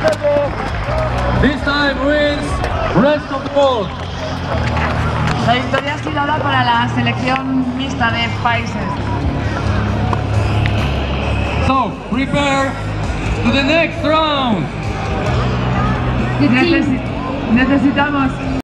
This time wins rest of the world. La victoria ha sido ahora para la selección mixta de países. So, prepare to the next round. Necesi- necesitamos